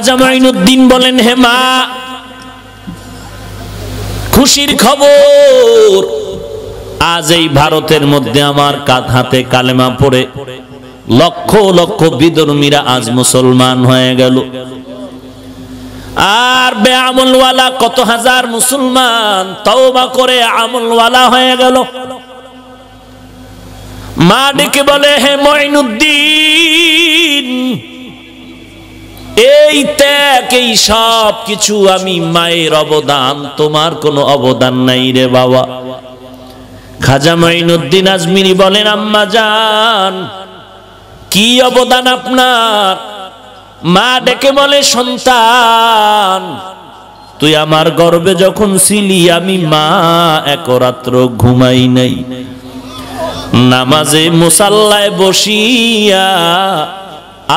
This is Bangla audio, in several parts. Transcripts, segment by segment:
খাজা মাইনুদ্দিন বলেন, হে মা, খুশির খবর, আজ এই ভারতের মধ্যে আমার কাঁধ হাতে কালেমা পড়ে, লক্ষ লক্ষ বিধর্মীরা আজ মুসলমান হয়ে গেল। আর বে আমলওয়ালা কত হাজার মুসলমান তওবা করে আমলওয়ালা হয়ে গেল। মা ডেকে বলে, হে মঈনুদ্দিন এই ত্যাগ, এই সব কিছু আমি মায়ের অবদান। তোমার কোনো অবদান নাই রে বাবা। খাজা মাইনুদ্দিন আজমিরি বলেন, আম্মা যান কি অবদান আপনার? মা ডেকে বলে, সন্তান, তুই আমার গর্বে যখন ছিলি, আমি মা এক রাত্র ঘুমাই নাই। নামাজে মুসাল্লায় বসিয়া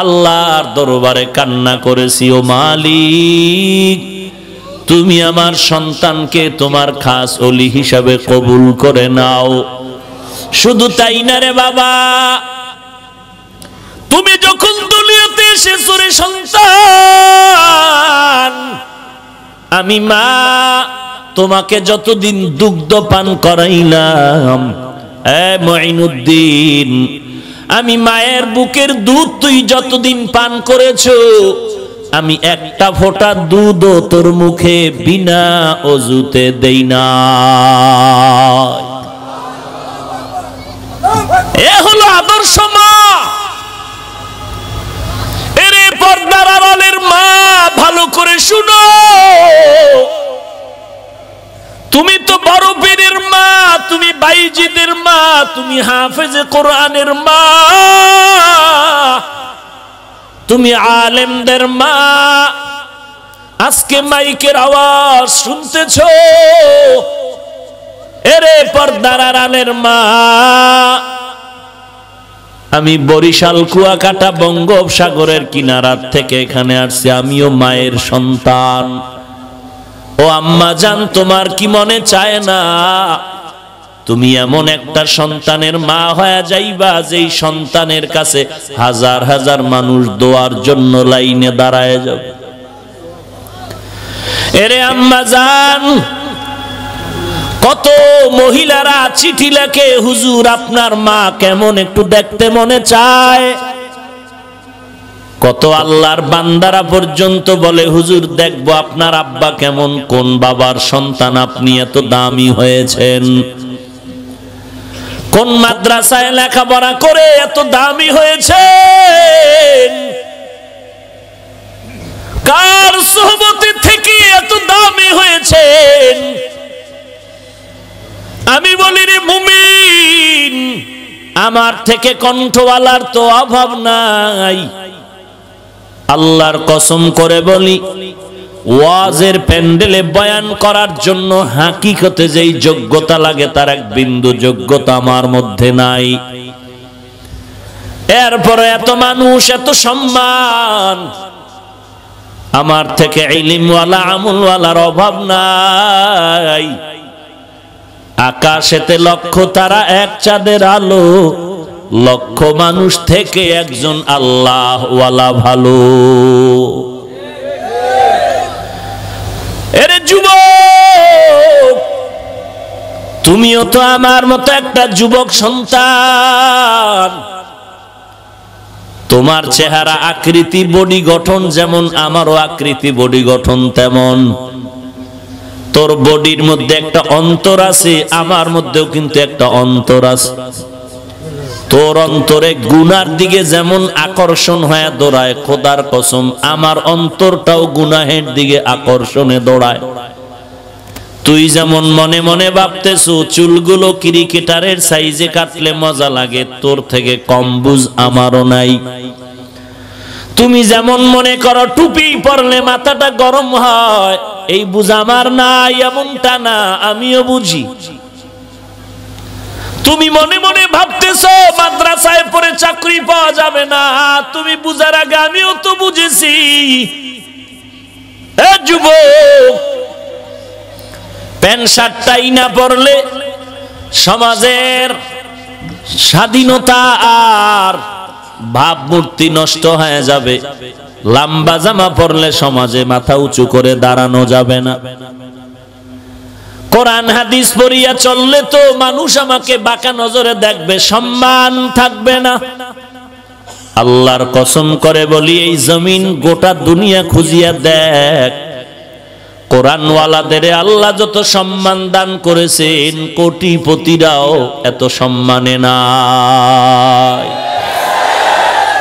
আল্লাহর দরবারে কান্না করেছি, ও মালিক, তুমি আমার সন্তানকে তোমার খাস অলি হিসাবে কবুল করে নাও। শুধু তাই না রে বাবা, তুমি যখন দুনিয়াতে এসেছ রে সন্তান, আমি মা, তোমাকে যতদিন দুগ্ধ পান করাইলাম, এ মঈনুদ্দিন, আমি মায়ের বুকের দুধ তুই যতদিন পান করেছ, আমি একটা ফোঁটা দুধও তোর মুখে বিনা অজুতে দেই না। এ হলো আদর্শ মা। এরে পর্দার আড়ালের মা, ভালো করে শুনো। তুমি তো বড় পীরের মা, তুমি বাইজিদের মা, তুমি হাফেজে কোরআনের মা। তুমি আলেমদের মা। আজকে মাইকের আওয়াজ শুনতেছ? এরে পর্দার আড়ালের মা। আমি বরিশাল, কুয়াকাটা, বঙ্গোপসাগরের কিনারার থেকে এখানে আসছি। আমিও মায়ের সন্তান। ও আম্মা জান, তোমার কি মনে চায় না? তুমি এমন একটা সন্তানের মা হয়ে যাইবা, যেই সন্তানের কাছে হাজার হাজার মানুষ দোয়ার জন্য লাইনে দাঁড়ায় যাবে এরে আম্মা জান, কত মহিলারা চিঠি লেখে, হুজুর, আপনার মা কেমন একটু দেখতে মনে চায়? কত আল্লাহর বান্দারা পর্যন্ত বলে, হুজুর, দেখব আপনার আব্বা কেমন, কোন বাবার সন্তান আপনি এত দামি হয়েছেন? কোন মাদ্রাসায় লেখাপড়া করে এত দামি হয়েছে কার সোহবতি থেকে এত দামি হয়েছেন? আমি বলি রে, মুমিন, আমার থেকে কণ্ঠওয়ালার তো অভাব নাই। আল্লাহর কসম করে বলি, ওয়াজের প্যান্ডেলে বয়ান করার জন্য হাকিকতে যেই যোগ্যতা লাগে তার এক বিন্দু যোগ্যতা আমার মধ্যে নাই। এরপরে এত মানুষ, এত সম্মান, আমার থেকে ইলিমওয়ালা, আমলওয়ালার অভাব নাই। আকাশেতে লক্ষ তারা এক চাঁদের আলো লক্ষ মানুষ থেকে একজন আল্লাহ ভালো। এরে যুবক, তুমিও তো আমার মতো একটা যুবক সন্তান। তোমার চেহারা আকৃতি বডি গঠন যেমন, আমারও আকৃতি বডি গঠন তেমন। তোর বডির মধ্যে একটা অন্তর আছে, আমার মধ্যেও কিন্তু একটা অন্তর আছে। তোর অন্তরে গুনার দিকে যেমন আকর্ষণ হয়ে দৌড়ায়, খোদার কসম, আমার অন্তরটাও গুনাহের দিকে আকর্ষণে দৌড়ায়। তুই যেমন মনে মনে ভাবতেছ, চুলগুলো ক্রিকেটারের সাইজে কাটলে মজা লাগে, তোর থেকে কম বুঝ আমারও নাই। তুমি যেমন মনে করো, টুপি পরলে মাথাটা গরম হয়, এই বুঝ আমার নাই, এমনটা না, আমিও বুঝি। তুমি মনে মনে ভাবতেছ, মাদ্রাসায় পড়ে চাকরি পাওয়া যাবে না। তুমি বুঝার আগে আমিও তো বুঝেছি। যুবক, প্যান্ট শার্টটাই না পরলে সমাজের স্বাধীনতা আর ভাবমূর্তি নষ্ট হয়ে যাবে। লম্বা জামা পরলে সমাজে মাথা উঁচু করে দাঁড়ানো যাবে না। কোরআন হাদিস পড়িয়া চললে তো মানুষ আমাকে বাঁকা নজরে দেখবে, সম্মান থাকবে না। আল্লাহর কসম করে বলি, এই জমিন গোটা দুনিয়া খুঁজিয়া দেখ। কোরআনওয়ালাদের আল্লাহ যত সম্মান দান করেছেন, কোটিপতিরাও এত সম্মানে নাই।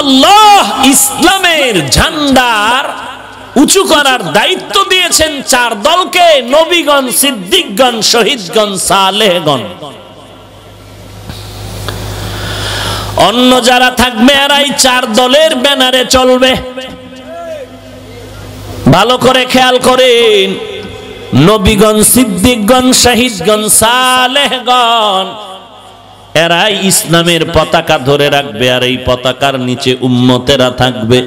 আল্লাহ। ইসলামের ঝান্ডার উঁচু করার দায়িত্ব দিয়েছেন চার দলকে, নবীগণ, সিদ্দিকগণ, শহীদগণ, সালেহগণ। অন্য যারা থাকবে, এরাই চার দলের ব্যানারে চলবে। ভালো করে খেয়াল করেন, নবীগণ, সিদ্দিকগণ, শহীদগণ, সালেহগণ এরাই ইসলামের পতাকা ধরে রাখবে আর এই পতাকার নিচে উম্মতেরা থাকবে।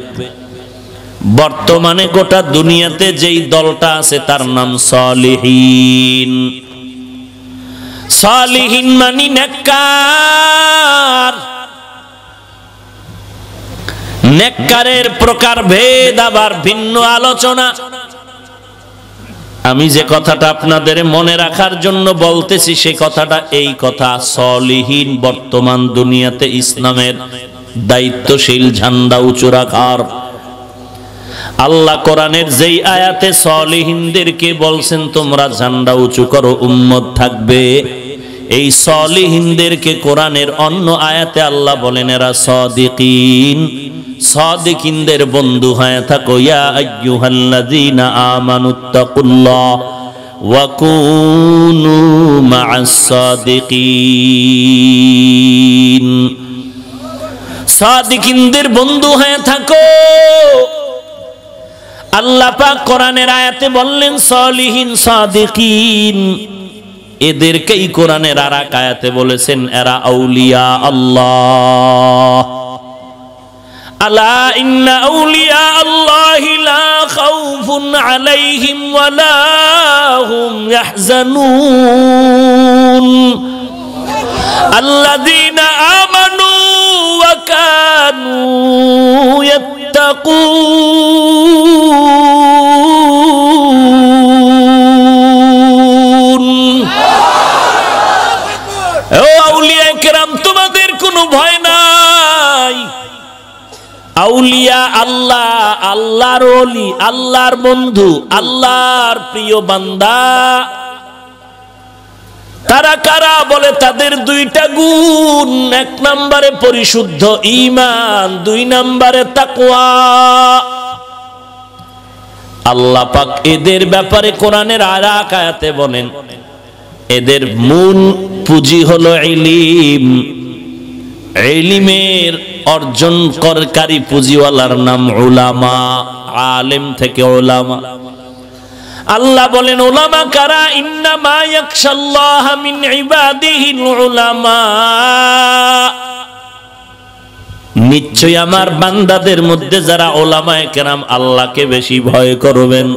বর্তমানে গোটা দুনিয়াতে যেই দলটা আছে তার নাম সলিহীন। সলিহীন মানি নেককার। নেককারের প্রকার ভেদ আবার ভিন্ন আলোচনা। আমি যে কথাটা আপনাদের মনে রাখার জন্য বলতেছি, সে কথাটা এই কথা, সলিহীন বর্তমান দুনিয়াতে ইসলামের দায়িত্বশীল ঝান্ডা উঁচু রাখার আল্লাহ কোরআনের যেই আয়াতে সলিহীনদেরকে বলছেন, তোমরা ঝান্ডা উঁচু করো, উম্মত থাকবে। এই সলিহীনদেরকে কোরআনের অন্য আয়াতে আল্লাহ বলেন, এরা সদিকিন। সাদিকিনদের বন্ধু হয়ে থাকো, ইয়া আইয়ুহাল্লাযীনা আমানুত্তাকুল্লাহ ওয়া কুনু মা'আস সাদিকিন। সাদিকিনদের বন্ধু হয়ে থাকো। আল্লাহ পাক কোরআনের আয়াতে বললেন, সলিহীন সাদিকিন। এদেরকেই কোরআনের আর আয়াতে বলেছেন, এরা আউলিয়া আল্লাহ। ألا إن أولياء الله لا خوف عليهم ولا هم يحزنون الذين آمنوا وكانوا يتقون ও আউলিয়া কেরাম তোমাদের কোনো ভয় আল্লাহ, আল্লাহর ওলি, আল্লাহর বন্ধু, আল্লাহর প্রিয় বান্দা। তারা কারা বলে তাদের দুইটা গুণ? এক নম্বরে পরিশুদ্ধ ইমান দুই নম্বরে তাকওয়া। আল্লাহ পাক এদের ব্যাপারে কোরআনের আর আয়াতে বলেন, এদের মূল পুঁজি হলো ইলিম। এলিমের অর্জন করকারী পুঁজিওয়ালার নাম ওলামা আলেম থেকে ওলামা আল্লাহ বলেন ওলামা কারা? ইন্নামা নিশ্চয় আমার বান্দাদের মধ্যে যারা ওলামায়ে কেরাম আল্লাহকে বেশি ভয় করবেন।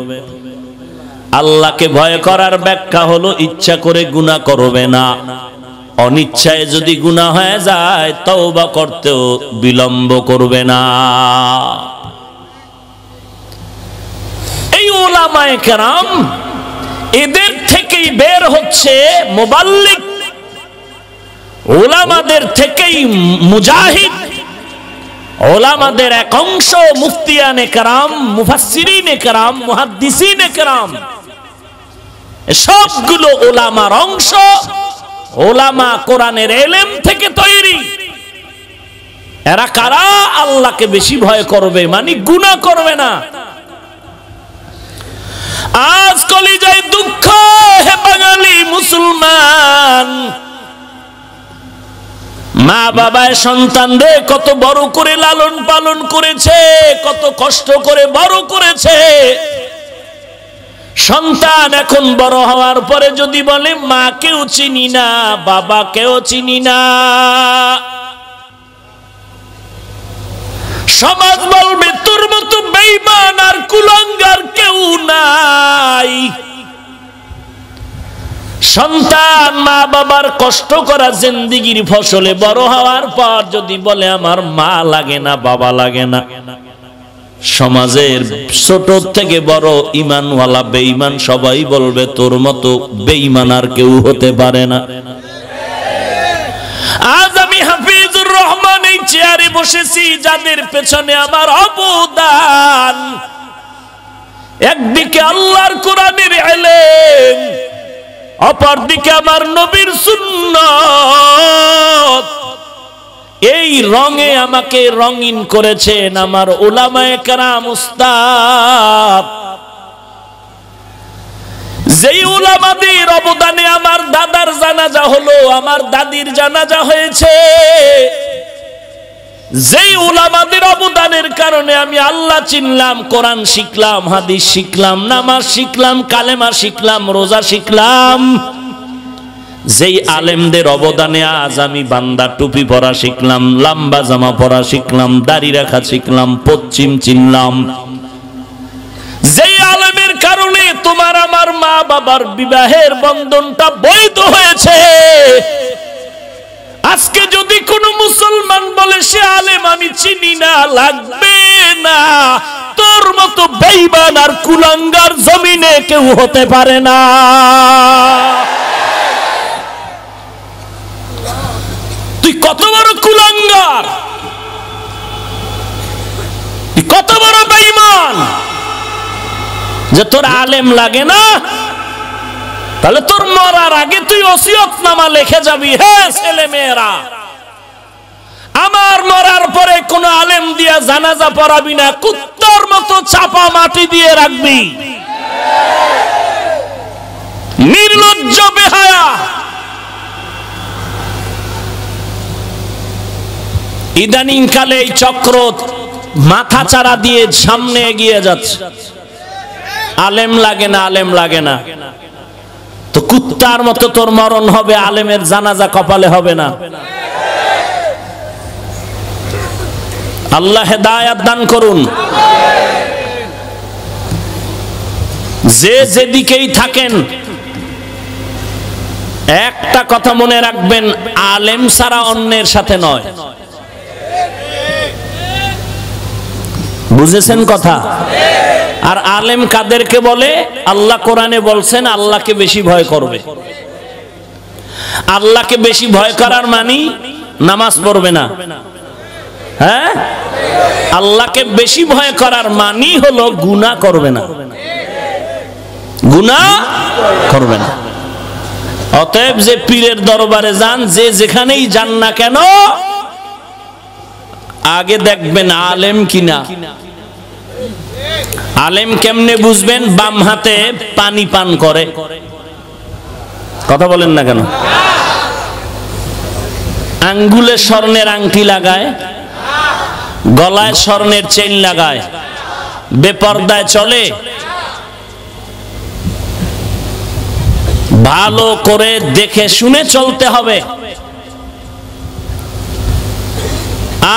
আল্লাহকে ভয় করার ব্যাখ্যা হলো, ইচ্ছা করে গুনাহ করবে না। অনিচ্ছায় যদি গুনাহ হয়ে যায়, তওবা করতেও বিলম্ব করবে না। এই ওলামায়ে কেরাম এদের থেকেই বের হচ্ছে মোবাল্লিক। ওলামাদের থেকেই মুজাহিদ। ওলামাদের এক অংশ মুফতিয়ানে কেরাম, মুফাসসিরিনে কেরাম, মুহাদ্দিসিনে কেরাম। সবগুলো ওলামার অংশ ওলামা কোরআনের এলেম থেকে তৈরি। এরা কারা? আল্লাহকে বেশি ভয় করবে মানে গুনাহ করবে না। আজ কলিজায় দুঃখ, হে বাঙালি মুসলমান। মা বাবায় সন্তানরে কত বড় করে লালন পালন করেছে, কত কষ্ট করে বড় করেছে। সন্তান এখন বড় হওয়ার পরে যদি বলে মা কেউ চিনি না বাবা কেউ চিনি না। সমাজ বলবে, তোর মতো বেইমান আর কুলঙ্গার কেউ নাই। সন্তান মা বাবার কষ্ট করা জিন্দিগির ফসলে বড় হওয়ার পর যদি বলে, আমার মা লাগে না, বাবা লাগে না। সমাজের ছোট থেকে বড় ইমানওয়ালা বেঈমান সবাই বলবে, তোর মতো বেঈমান আর কেউ হতে পারে না। আজ আমি হাফিজুর রহমান এই চেয়ারে বসেছি, যাদের পেছনে আমার অবদান। একদিকে আল্লাহর কোরআনের এলেম, অপরদিকে আমার নবীর সুন্নত। এই রঙে আমাকে রঙিন করেছেন আমার ওলামায়ে কেরাম উস্তাদ। যেই ওলামাদের অবদানে আমার দাদার জানাজা হলো, আমার দাদির জানাজা হয়েছে। যেই উলামাদের অবদানের কারণে আমি আল্লাহ চিনলাম, কোরআন শিখলাম, হাদিস শিখলাম, নামাজ শিখলাম, কালেমা শিখলাম, রোজা শিখলাম। যেই আলেমদের অবদানে আজ আমি বান্দা টুপি পরা শিখলাম, লম্বা জামা পরা শিখলাম, দাড়ি রাখা শিখলাম, পশ্চিম চিনলাম। যেই আলেমের কারণে তোমার আমার মা বাবার বিবাহের বন্ধনটা বৈধ হয়েছে। আজকে যদি কোনো মুসলমান বলে, সে আলেম আমি চিনি না, লাগবে না। তোর মতো বেইমান আর কুলাঙ্গার জমিনে কেউ হতে পারে না। তুই কত বড় কুলাঙ্গার? কত বড় বেইমান যে তোর আলেম লাগে না? তাহলে তোর মরার আগে তুই ওসিয়ত নামা লিখে যাবি, হে ছেলে মেয়েরা আমার মরার পরে কোন আলেম দিয়া জানাজা পড়াবি না, কুত্তর মতো চাপা মাটি দিয়ে রাখবি। নির্লজ্জ বেহায়া। ইদানিং কালে এই চক্র মাথা চারা দিয়ে সামনে এগিয়ে যাচ্ছে। আলেম লাগে না, আলেম লাগে না। তো কুত্তার মতো তোর মরণ হবে, আলেমের জানাজা কপালে হবে না। আল্লাহ হেদায়াত দান করুন। যে যেদিকেই থাকেন, একটা কথা মনে রাখবেন, আলেম সারা অন্যের সাথে নয়। বুঝেছেন কথা? আর আলেম কাদেরকে বলে, আল্লাহ কোরআনে বলছেন, আল্লাহকে বেশি ভয় করবে। আল্লাহকে বেশি ভয় করার মানি নামাজ পড়বে না। হ্যাঁ? আল্লাহকে বেশি ভয় করার মানি হলো গুণা করবে না। গুণা করবে না। অতএব যে পীরের দরবারে যান, যে যেখানেই যান না কেন, আগে দেখবেন আলেম কিনা। আলেম কেমনে বুঝবেন? বাম হাতে পানি পান করে। কথা বলেন না কেন? আঙ্গুলে স্বর্ণের আংটি লাগায়, গলায় স্বর্ণের চেইন লাগায়, বেপর্দায় চলে। ভালো করে দেখে শুনে চলতে হবে।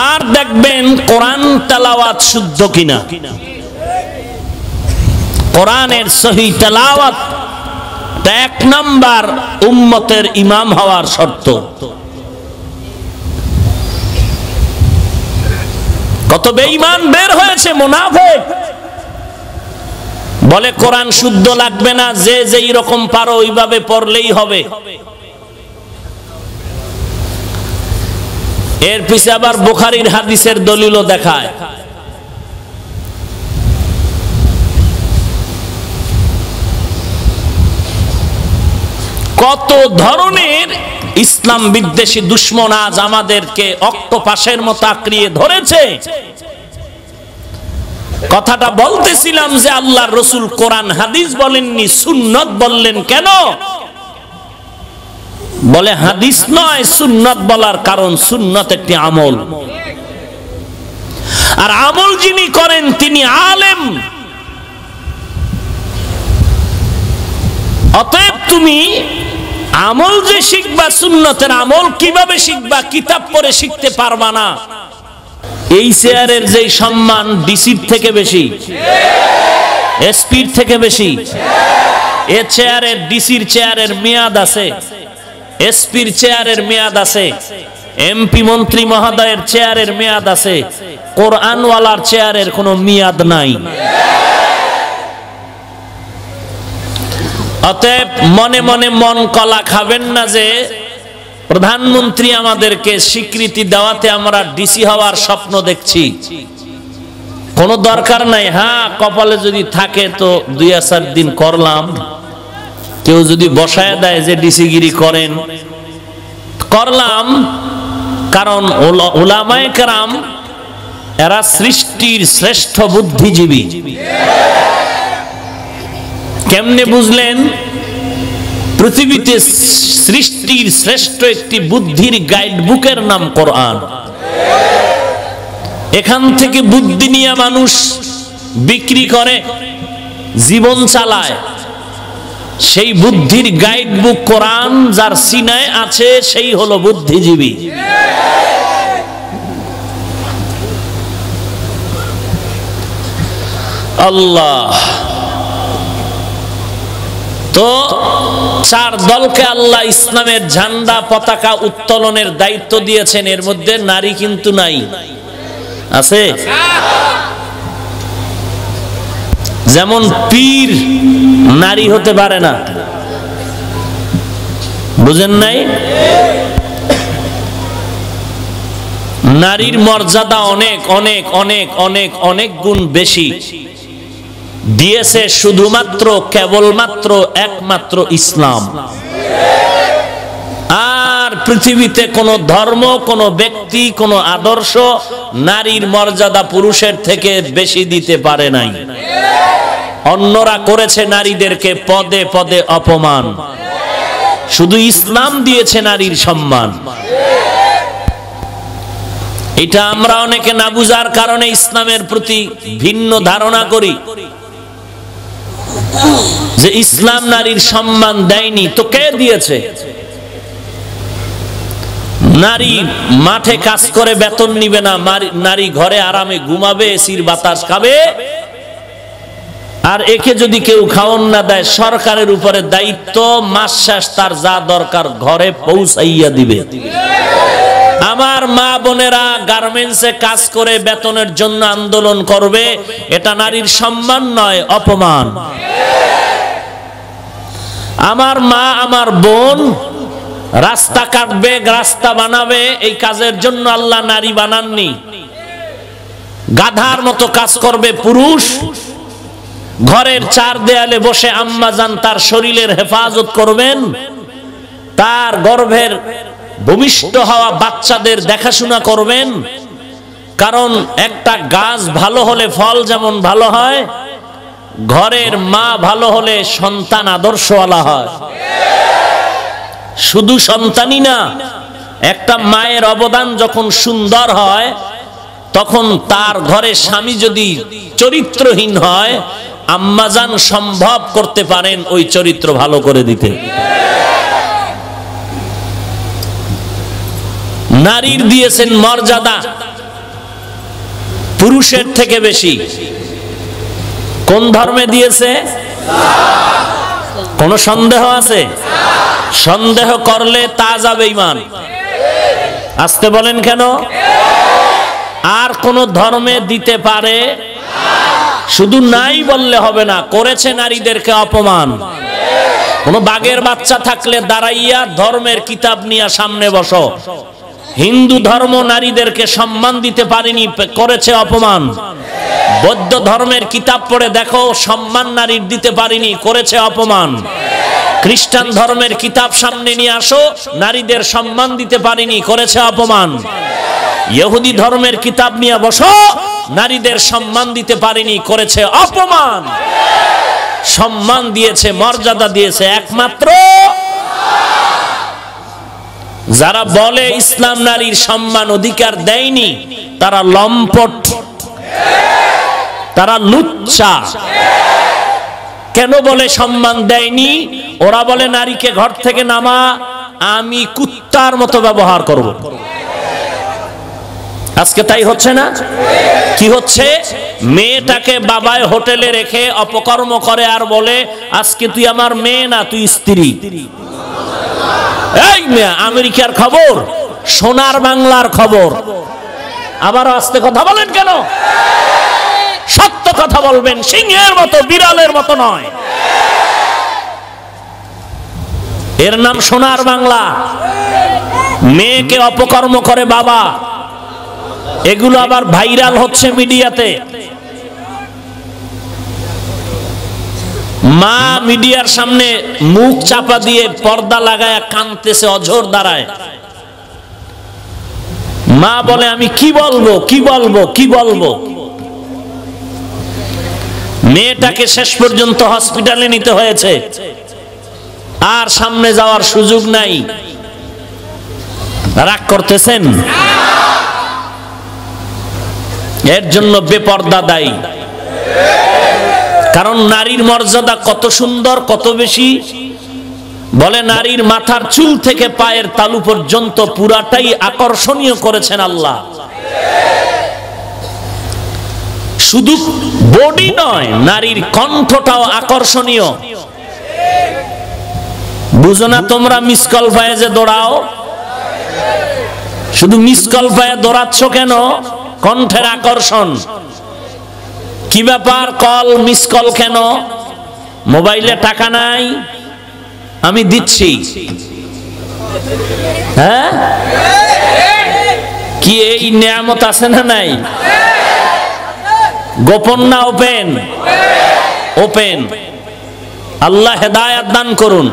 আর দেখবেন কোরআন তেলাওয়াত শুদ্ধ কিনা। কোরআনের সহি তেলাওয়াত এক নম্বর উম্মতের ইমাম হওয়ার শর্ত। কত বেঈমান বের হয়েছে, মুনাফেক। বলে, কোরআন শুদ্ধ লাগবে না, যে যেই রকম পারো ওইভাবে পড়লেই হবে। এর পিছে আবার বুখারির হাদিসের দলিলও দেখায়। কত ধরনের ইসলাম বিদ্বেষী দুশ্মন আজ আমাদেরকে অক্টোপাসের মতো আঁকড়িয়ে ধরেছে? কথাটা বলতেছিলাম যে আল্লাহ রসুল কোরআন, হাদিস বলেননি, সুন্নত বললেন কেন? বলে হাদিস নয়, সুন্নত বলার কারণ সুন্নত একটি আমল। আর আমল যিনি করেন তিনি আলেম। অতএব তুমি আমল যে শিখবা, সুন্নতের আমল কীভাবে শিখবা, কিতাব পড়ে শিখতে পারবা না? এই চেয়ারের যে সম্মান ডিসির থেকে বেশি, এসপির থেকে বেশি, এ চেয়ারের ডিসির চেয়ারের মেয়াদ আছে, এসপির চেয়ারের মেয়াদ আছে, এমপি মন্ত্রী মহোদয়ের চেয়ারের মেয়াদ আছে, কোরআনওয়ালার চেয়ারের কোনো মেয়াদ নাই। অতএব মনে মনে মন কলা খাবেন না যে প্রধানমন্ত্রী আমাদেরকে স্বীকৃতি দেওয়াতে আমরা ডিসি হওয়ার স্বপ্ন দেখছি। কোনো দরকার নাই হ্যাঁ কপালে যদি থাকে তো দুই চার দিন করলাম। কেউ যদি বসায় দেয় যে ডিসিগিরি করেন। করলাম, কারণ ওলামায় কারাম এরা সৃষ্টির শ্রেষ্ঠ বুদ্ধিজীবী। কেমনে বুঝলেন? পৃথিবীতে সৃষ্টির শ্রেষ্ঠ একটি বুদ্ধির গাইড বুকের নাম কোরআন। এখান থেকে বুদ্ধি নিয়ে মানুষ বিক্রি করে, জীবন চালায়। সেই বুদ্ধির গাইড বুক কোরআন যার সিনায় আছে, সেই হলো বুদ্ধিজীবী। আল্লাহ। তো চার দলকে আল্লাহ ইসলামের ঝান্ডা পতাকা উত্তোলনের দায়িত্ব দিয়েছেন। এর মধ্যে নারী কিন্তু নাই। আছে? যেমন পীর নারী হতে পারে না। বুঝেন নাই? নারীর মর্যাদা অনেক অনেক অনেক অনেক অনেক গুণ বেশি। দিয়েছে শুধুমাত্র, কেবলমাত্র, একমাত্র ইসলাম। আর পৃথিবীতে কোন ধর্ম, কোন ব্যক্তি, কোন আদর্শ নারীর মর্যাদা পুরুষের থেকে বেশি দিতে পারে নাই। অন্যরা করেছে নারীদেরকে পদে পদে অপমান। শুধু ইসলাম দিয়েছে নারীর সম্মান। এটা আমরা অনেকে না বুঝার কারণে ইসলামের প্রতি ভিন্ন ধারণা করি। যে ইসলাম নারীর সম্মান দেয়নি, তো কে দিয়েছে? নারী মাঠে কাজ করে, বেতন নিবে না নারী ঘরে আরামে ঘুমাবে, এসির বাতাস খাবে। আর একে যদি কেউ খাওয়ন না দেয়, সরকারের উপরে দায়িত্ব, মাস শেষ তার যা দরকার ঘরে পৌঁছাইয়া দিবে। আমার মা বোনেরা গার্মেন্টসে কাজ করে বেতনের জন্য আন্দোলন করবে, এটা নারীর সম্মান নয়, অপমান। আমার মা, আমার বোন রাস্তা কাটবে, রাস্তা বানাবে, এই কাজের জন্য আল্লাহ নারী বানাননি। গাধার মতো কাজ করবে পুরুষ, ঘরের চার দেয়ালে বসে আম্মা যান তার শরীরের হেফাজত করবেন, তার গর্ভের ভূমিষ্ঠ হওয়া বাচ্চাদের দেখাশোনা করবেন। কারণ একটা গাছ ভালো হলে ফল যেমন ভালো হয়, ঘরের মা ভালো হলে সন্তান আদর্শওয়ালা হয়। শুধু সন্তানই না, একটা মায়ের অবদান যখন সুন্দর হয়, তখন তার ঘরে স্বামী যদি চরিত্রহীন হয়, আম্মাজান সম্ভব করতে পারেন ওই চরিত্র ভালো করে দিতে। নারীর দিয়েছেন মর্যাদা। পুরুষের থেকে বেশি। কোন ধর্মে দিয়েছে? কোন সন্দেহ আছে? সন্দেহ করলে তা যাবে ইমান আসতে বলেন কেন? আর কোন ধর্মে দিতে পারে? শুধু নাই বললে হবে না, করেছে নারীদেরকে অপমান। কোন বাঘের বাচ্চা থাকলে দাঁড়াইয়া ধর্মের কিতাব নিয়ে সামনে বসো। হিন্দু ধর্ম নারীদেরকে সম্মান দিতে পারেনি করেছে অপমান। বৌদ্ধ ধর্মের কিতাব পড়ে দেখো, সম্মান নারীর দিতে পারেনি, করেছে অপমান। খ্রিস্টান ধর্মের কিতাব সামনে নিয়ে আসো, নারীদের সম্মান দিতে পারেনি, করেছে অপমান। ইহুদি ধর্মের কিতাব নিয়ে বসো, নারীদের সম্মান দিতে পারেনি, করেছে অপমান। সম্মান দিয়েছে, মর্যাদা দিয়েছে একমাত্র যারা বলে ইসলাম নারীর সম্মান অধিকার দেয়নি, তারা লম্পট। তারা লুচ্চা। কেন বলে সম্মান দেয়নি? ওরা বলে নারীকে ঘর থেকে নামা, আমি কুত্তার মতো ব্যবহার করব। আজকে তাই হচ্ছে না? কি হচ্ছে? মেয়েটাকে বাবায় হোটেলে রেখে অপকর্ম করে আর বলে, আজকে তুই আমার মেয়ে না, তুই স্ত্রী। আমেরিকার খবর, সোনার বাংলার খবর। আবার আস্তে কথা বলেন কেন? সত্য কথা বলবেন, সিংহের মতো, বিড়ালের মতো নয়। এর নাম সোনার বাংলা। মেয়েকে অপকর্ম করে বাবা। এগুলো আবার ভাইরাল হচ্ছে মিডিয়াতে। মা মিডিয়ার সামনে মুখ চাপা দিয়ে পর্দা লাগায় কানতেছে অঝোর দাঁড়ায় মা বলে, আমি কি বলব কি বলব কি বলব? মেয়েটাকে শেষ পর্যন্ত হসপিটালে নিতে হয়েছে। আর সামনে যাওয়ার সুযোগ নাই। রাগ করতেছেন? এর জন্য বেপর্দা দায়ী। কারণ নারীর মর্যাদা কত সুন্দর, কত বেশি? বলে নারীর মাথার চুল থেকে পায়ের তালু পর্যন্ত পুরাটাই আকর্ষণীয় করেছেন আল্লাহ। শুধু বডি নয়, নারীর কণ্ঠটাও আকর্ষণীয়। বুঝো না তোমরা মিস কল পায়ে যে দৌড়াও? শুধু মিস কল পায়ে দৌড়াচ্ছ কেন? কণ্ঠের আকর্ষণ। কি ব্যাপার? কল মিস কল কেন? মোবাইলে টাকা নাই? আমি দিচ্ছি। হ্যাঁ? কি এই নিয়ামত আছে না নাই? গোপন না ওপেন? ওপেন। আল্লাহ হেদায়াত দান করুন।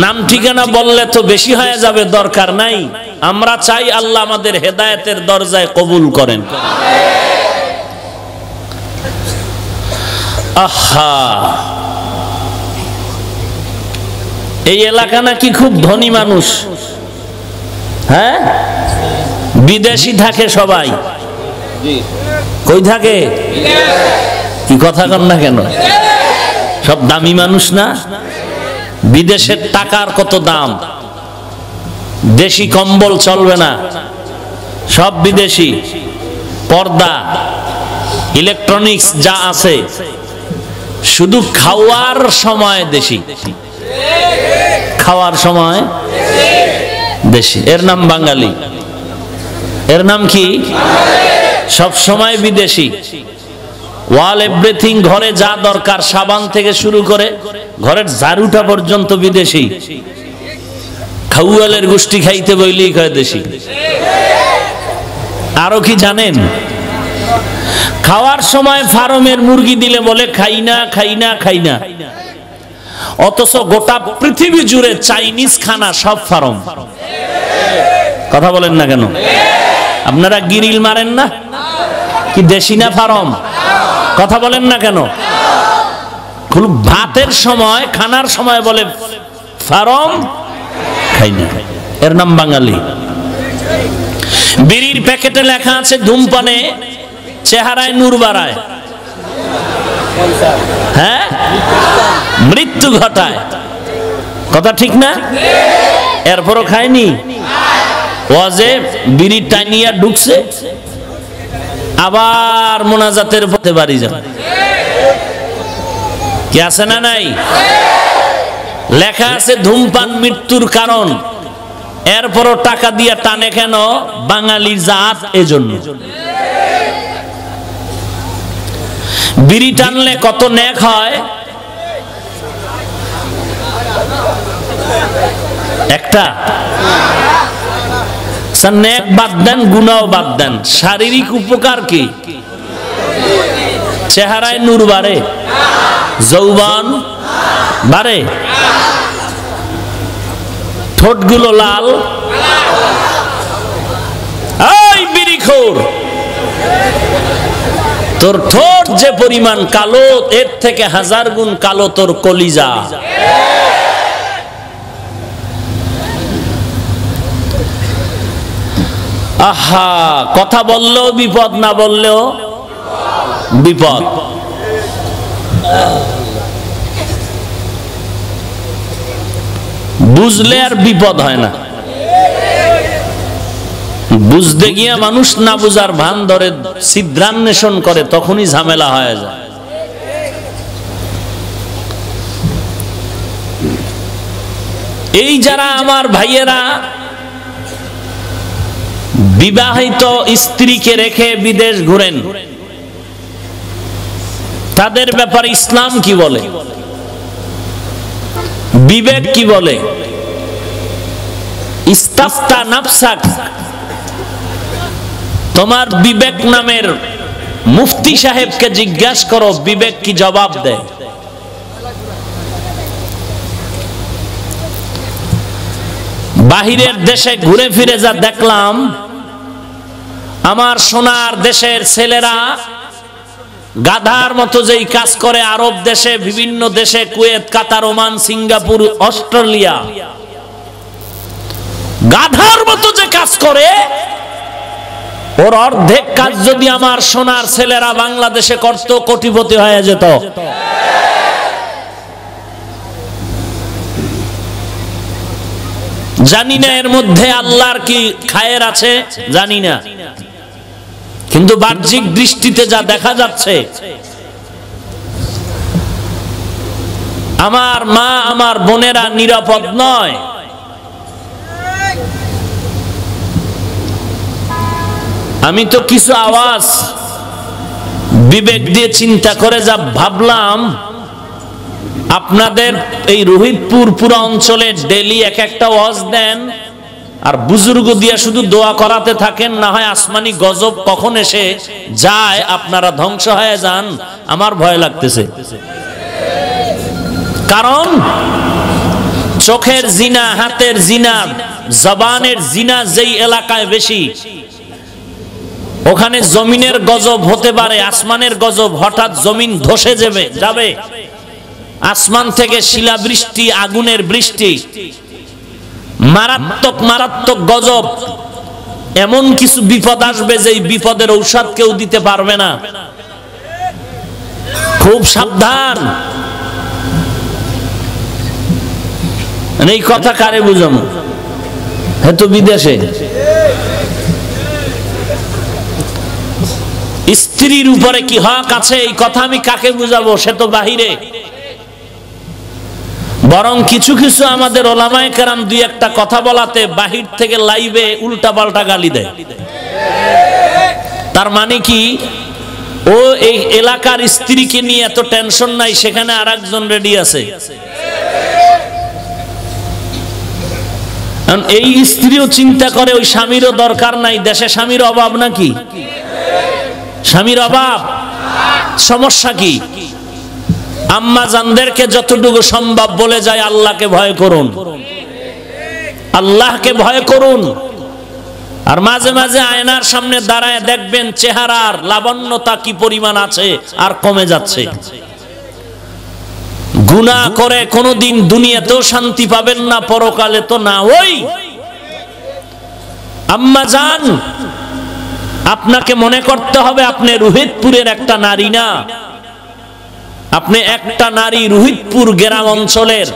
নাম ঠিকানা বললে তো বেশি হয়ে যাবে, দরকার নাই। আমরা চাই আল্লাহ আমাদের হেদায়েতের দরজায় কবুল করেন। আহা। এই এলাকা নাকি খুব ধনী মানুষ। হ্যাঁ? বিদেশি থাকে সবাই। কই থাকে? কি কথা কর না কেন? সব দামি মানুষ না? বিদেশের টাকার কত দাম? দেশি কম্বল চলবে না। সব বিদেশি। পর্দা, ইলেকট্রনিক্স যা আছে, শুধু খাওয়ার সময় দেশি। খাওয়ার সময় দেশি। এর নাম বাঙালি। এর নাম কি? সব সময় বিদেশি। ওয়াল এভরিথিং ঘরে যা দরকার, সাবান থেকে শুরু করে, ঘরের ঝাড়ুটা পর্যন্ত বিদেশি। খাউয়ালের গোষ্ঠী খাইতে বইলেই কয় দেশি। আরও কি জানেন? খাওয়ার সময় ফার্মের মুরগি দিলে বলে, খাই না খাই না খাই না। অথচ গোটা পৃথিবী জুড়ে চাইনিজ খানা সব ফার্ম। কথা বলেন না কেন? আপনারা গিরিল মারেন না? কি দেশি না ফার্ম? কথা বলেন না কেন? ভাতের সময়, খানার সময় বলে ফারম খাই না। এর নাম বাঙালি। বিড়ির প্যাকেটে লেখা আছে ধূমপানে, চেহারায় নূর বাড়ায়। হ্যাঁ? মৃত্যু ঘটায়। কথা ঠিক না? এরপরও খায়নি? ওয়াজে বিড়ি টাইনিয়া ঢুকছে? আবার মোনাজাতের পথে বাড়ি যান কি আছে না নাই? লেখা আছে ধূমপান মৃত্যুর কারণ। এরপরও টাকা দিয়ে টানে কেন? বাঙালির জাত এজন্য। বিড়ি টানলে কত নেক হয়? একটা। নেক বাদ দেন গুনাও বাদ দেন। শারীরিক উপকার কি? চেহারায় নূর বাড়ে, যৌবন বাড়ে, ঠোঁটগুলো লাল। এই বিড়িখোর তোর ঠোঁট যে পরিমাণ কালো, এর থেকে হাজার গুণ কালো তোর কলিজা। আহা, কথা বললেও বিপদ, না বললেও বিপদ। বুঝলে আর বিপদ হয় না। বুঝতে গিয়া মানুষ না বুঝার ভান ধরে সিদ্ধান্বেষণ করে, তখনই ঝামেলা হয়ে যায়। এই যারা আমার ভাইয়েরা বিবাহিত স্ত্রীকে রেখে বিদেশ ঘুরেন। তাদের ব্যাপারে ইসলাম কি বলে? বিবেক কি বলে? তোমার বিবেক নামের মুফতি সাহেবকে জিজ্ঞাসা করো, বিবেক কি জবাব দেয়? বাহিরের দেশে ঘুরে ফিরে যা দেখলাম আমার সোনার দেশের ছেলেরা গাধার মতো যেই কাজ করে আরব দেশে, বিভিন্ন দেশে, Kuwait, Qatar, Oman, Singapore, Australia. গাধার মতো যে কাজ করে, ওর অর্ধেক কাজ যদি আমার সোনার ছেলেরা বাংলাদেশে করত, কোটিপতি হয়ে যেত। জানি না এর মধ্যে আল্লাহর কি খায়ের আছে, জানি না। কিন্তু বাহ্যিক দৃষ্টিতে যা দেখা যাচ্ছে, আমার মা, আমার বোনেরা নিরাপদ নয়। আমি তো কিছু আওয়াজ, বিবেক দিয়ে চিন্তা করে যা ভাবলাম, আপনাদের এই রোহিতপুর পুরো অঞ্চলে ডেলি এক একটা ওয়াজ দেন। আর বুজুর্গ দিয়া শুধু দোয়া করাতে থাকেন, না হয় আসমানি গজব কখন এসে যায়, আপনারা ধ্বংস হয়ে যান, আমার ভয় লাগতেছে। কারণ চোখের জিনা, হাতের জিনা, জবানের জিনা যেই এলাকায় বেশি, ওখানে জমিনের গজব হতে পারে, আসমানের গজব, হঠাৎ জমিন ধসে যাবে যাবে। আসমান থেকে শিলা বৃষ্টি আগুনের বৃষ্টি মারাত্মক মারাত্মক গজব। এমন কিছু বিপদ আসবে যে বিপদের ঔষধ কেউ দিতে পারবে না। খুব সাবধান। এই কথা কারে বুঝাম হেতু বিদেশে। স্ত্রীর উপরে কি হক আছে? এই কথা আমি কাকে বুঝাবো? সে তো বাহিরে। বরং কিছু কিছু আমাদের ওলামায় কেরাম দুই একটা কথা বলাতে বাহির থেকে লাইভে উল্টা পাল্টা গালি দেয়। তার মানে কি? ও এই এলাকার স্ত্রীকে নিয়ে এত টেনশন নাই, সেখানে আর একজন রেডি আছে। এই স্ত্রীও চিন্তা করে, ওই স্বামীরও দরকার নাই। দেশে স্বামীর অভাব নাকি? স্বামীর অভাব? সমস্যা কি? আম্মা জানদেরকে যতটুকু সম্ভব বলে যায়, আল্লাহকে ভয় করুন। আল্লাহকে ভয় করুন। আর মাঝে মাঝে আয়নার সামনে দাঁড়ায় দেখবেন চেহারার লাবণ্যতা কি পরিমাণ আছে আর কমে যাচ্ছে। গুণা করে কোনোদিন দুনিয়াতেও শান্তি পাবেন না, পরকালে তো না ওই আম্মা জান আপনাকে মনে করতে হবে আপনি রোহিতপুরের একটা নারী না। আপনি একটা নারী রোহিতপুর গ্রাম অঞ্চলের,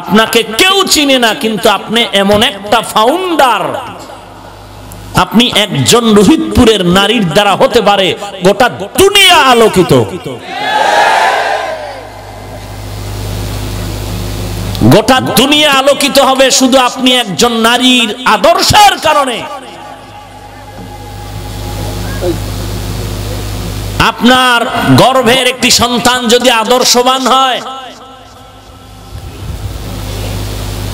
আপনাকে কেউ চিনে না, কিন্তু আপনি এমন একটা ফাউন্ডার আপনি একজন রোহিতপুরের নারীর দ্বারা হতে পারে, গোটা দুনিয়া আলোকিত। গোটা দুনিয়া আলোকিত হবে শুধু আপনি একজন নারীর আদর্শের কারণে। আপনার গর্ভের একটি সন্তান যদি আদর্শবান হয়,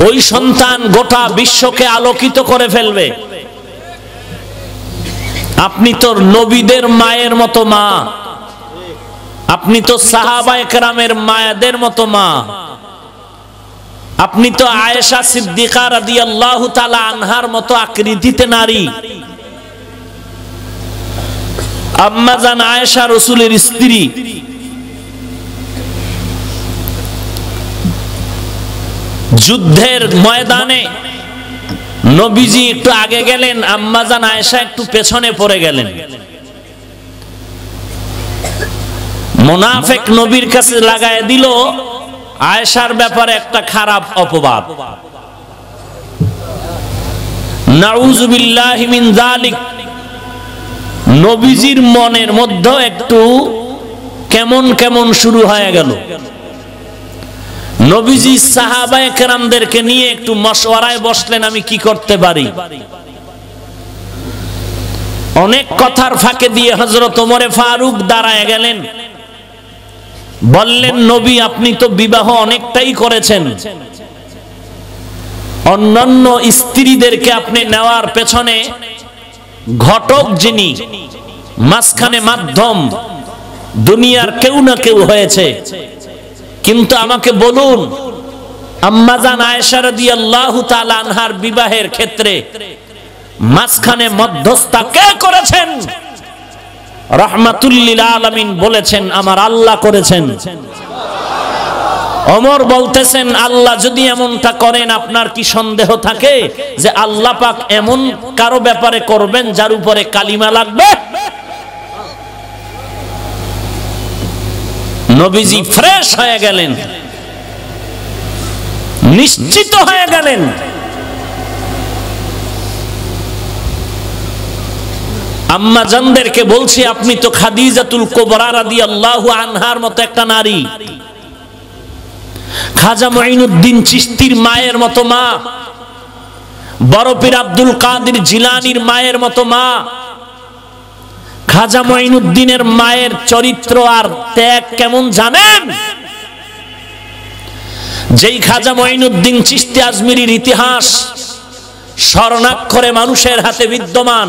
ওই সন্তান গোটা বিশ্বকে আলোকিত করে ফেলবে। আপনি তো নবীদের মায়ের মতো মা। আপনি তো সাহাবা একরামের মায়াদের মতো মা। আপনি তো আয়েশা সিদ্দিকা রাদিয়াল্লাহু তাআলা আনহার মতো আকৃতিতে নারী। আম্মাজান আয়েশা রসুলের স্ত্রী। যুদ্ধের ময়দানে নবীজি একটু আগে গেলেন আম্মাজান আয়েশা একটু পেছনে পড়ে গেলেন। মোনাফেক নবীর কাছে লাগায় দিল, আয়েশার ব্যাপারে একটা খারাপ অপবাদ। নাউজুবিল্লাহি যালিক নবীজির মনের মধ্যে একটু কেমন কেমন শুরু হয়ে গেল। নবীজি সাহাবায়ে কেরামদেরকে নিয়ে একটু মশওয়ারায় বসলেন, আমি কি করতে পারি? অনেক কথার ফাঁকে দিয়ে হজরত ওমরে ফারুক দাঁড়ায় গেলেন। বললেন, নবী, আপনি তো বিবাহ অনেকটাই করেছেন। অন্যান্য স্ত্রীদেরকে আপনি নেওয়ার পেছনে ঘটক যিনি, মাঝখানে মাধ্যম, দুনিয়ার কেউ না কেউ হয়েছে। কিন্তু আমাকে বলুন আম্মাজান আয়েশা রাদিয়াল্লাহু তাআলা আনহার বিবাহের ক্ষেত্রে মাঝখানে মধ্যস্থতা কে করেছেন? রহমাতুল্লিল আলামিন বলেছেন, আমার আল্লাহ করেছেন। অমর বলতেছেন, আল্লাহ যদি এমনটা করেন, আপনার কি সন্দেহ থাকে যে আল্লাহ পাক এমন কারও ব্যাপারে করবেন যার উপরে কালিমা লাগবে? নবীজি ফ্রেশ হয়ে গেলেন। নিশ্চিত হয়ে গেলেন। আম্মা জানদেরকে বলছি, আপনি তো খাদিজাতুল কোবরা রাদিয়াল্লাহু আনহার মতো একটা নারী। খাজা মঈনুদ্দিন চিস্তির মায়ের মতো মা বরফির আব্দুল কাদের জিলানির মায়ের মতো মা, খাজা মঈনুদ্দিনের মায়ের চরিত্র আর ত্যাগ কেমন জানেন? যেই খাজা মঈনুদ্দিন চিস্তি আজমিরির ইতিহাস স্বর্ণাক্ষরে মানুষের হাতে বিদ্যমান,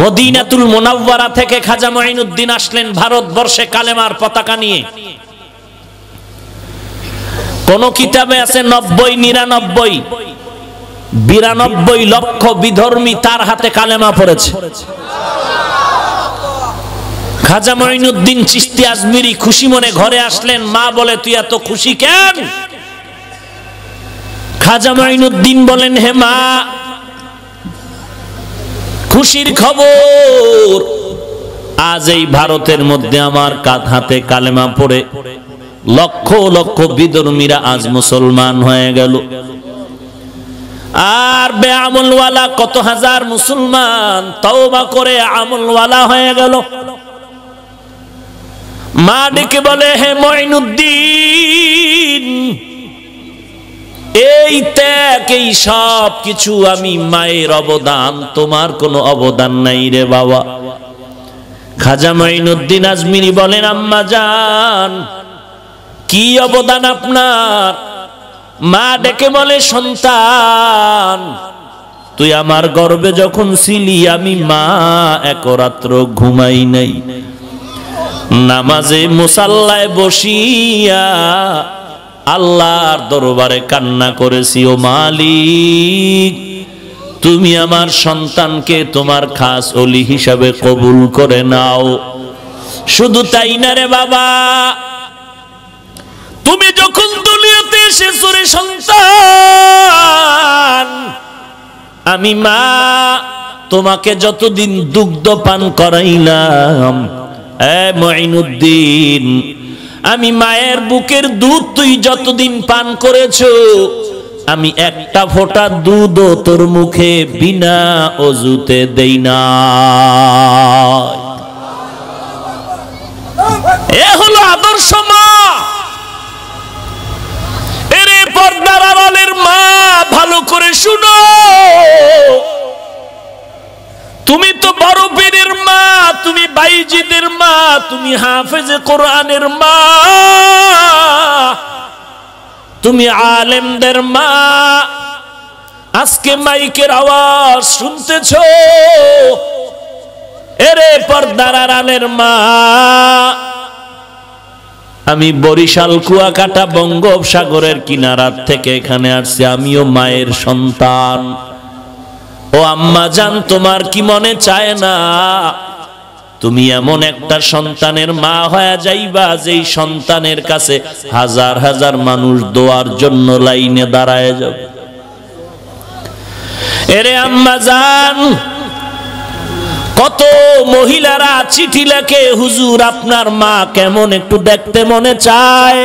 মদিনাতুল মোনাব্বারা থেকে খাজা মঈনুদ্দিন আসলেন ভারতবর্ষে কালেমার পতাকা নিয়ে। কোন কিতাবে আছে নব্বই, নিরানব্বই? বিরানব্বই লক্ষ বিধর্মী তার হাতে কালেমা পড়েছে। খাজা মঈনুদ্দিন চিস্তি আজমিরি খুশি মনে ঘরে আসলেন, মা বলে, তুই এত খুশি কেন? খাজা মঈনুদ্দিন বলেন, হে মা, খুশির খবর, আজ এই ভারতের মধ্যে আমার কাত হাতে কালেমা পড়ে। লক্ষ লক্ষ বিধর্মীরা আজ মুসলমান হয়ে গেল। আর বেআমলওয়ালা, কত হাজার মুসলমান তওবা করে আমলওয়ালা হয়ে গেল। মা ডেকে বলে, হে মঈনুদ্দিন, এই ত্যাগ, এই সব কিছু আমি মায়ের অবদান, তোমার কোনো অবদান নাই রে বাবা। খাজা মঈনুদ্দিন আজমিরি বলেন, আম্মা যান কি অবদান আপনার? মা ডেকে বলে, সন্তান, তুই আমার গর্বে যখন ছিলি, আমি মা, এক রাত্র ঘুমাই নাই। নামাজে মুসাল্লায় বসিয়া আল্লাহর দরবারে কান্না করেছি, ও মালিক, তুমি আমার সন্তানকে তোমার খাস অলি হিসাবে কবুল করে নাও। শুধু তাই না রে বাবা তুমি যখন দুনিয়াতে এসেছ রে সন্তান, আমি মা, তোমাকে যতদিন দুগ্ধ পান করাইলাম মঈনুদ্দিন, আমি মায়ের বুকের দুধ তুই যতদিন পান করেছ, আমি একটা ফোঁটা দুধ তোর মুখে বিনা অজুতে দেই না এ হলো আদর্শ মা এরে পর্দার আড়ালের মা ভালো করে শুনো। তুমি তো বড় পীরের মা, তুমি বাইজিদের মা, তুমি হাফেজে কোরআনের মা। তুমি আলেমদের মা। আজকে মাইকের আওয়াজ শুনতেছ? এরে পর্দার আড়ালের মা। আমি বরিশাল, কুয়াকাটা, বঙ্গোপসাগরের কিনারার থেকে এখানে আসছি। আমিও মায়ের সন্তান। ও আম্মা জান, তোমার কি মনে চায় না? তুমি এমন একটা সন্তানের মা হয়ে যাইবা, যেই সন্তানের কাছে হাজার হাজার মানুষ দোয়ার জন্য লাইনে দাঁড়ায় যাবে। এরে আম্মা জান কত মহিলারা চিঠি লেখে, হুজুর, আপনার মা কেমন একটু দেখতে মনে চায়?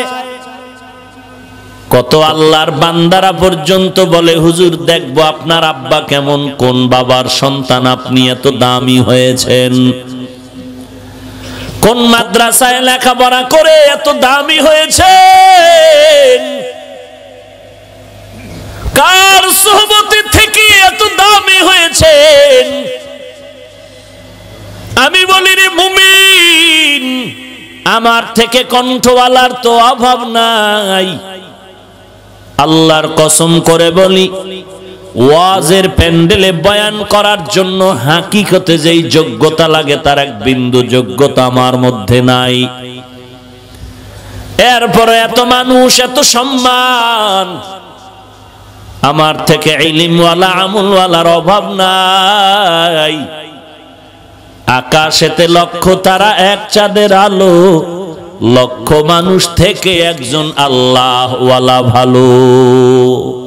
কত আল্লাহর বান্দারা পর্যন্ত বলে, হুজুর, দেখব আপনার আব্বা কেমন, কোন বাবার সন্তান আপনি এত দামি হয়েছেন? কোন মাদ্রাসায় লেখাপড়া করে এত দামি হয়েছে কার সহমতি থেকে এত দামি হয়েছেন? আমি বলি রে মুমিন, আমার থেকে কণ্ঠওয়ালার তো অভাব নাই। আল্লাহর কসম করে বলি, ওয়াজের প্যান্ডেলে বয়ান করার জন্য হাকিকতে যেই যোগ্যতা লাগে, তার এক বিন্দু যোগ্যতা আমার মধ্যে নাই। এরপরে এত মানুষ, এত সম্মান, আমার থেকে ইলিমওয়ালা, আমুলওয়ালার অভাব নাই। আকাশেতে লক্ষ তারা এক চাঁদের আলো। লক্ষ মানুষ থেকে একজন আল্লাহওয়ালা ভালো।